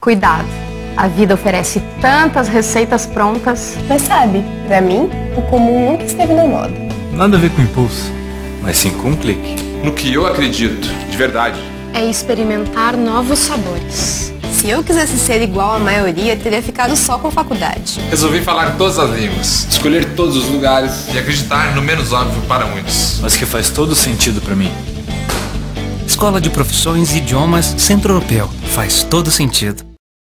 Cuidado. A vida oferece tantas receitas prontas. Mas sabe, pra mim, o comum nunca esteve na moda. Nada a ver com impulso, mas sim com um clique. No que eu acredito, de verdade. É experimentar novos sabores. Se eu quisesse ser igual à maioria, teria ficado só com faculdade. Resolvi falar todas as línguas, escolher todos os lugares e acreditar no menos óbvio para muitos. Mas que faz todo sentido para mim. Escola de Profissões e Idiomas Centro Europeu. Faz todo sentido.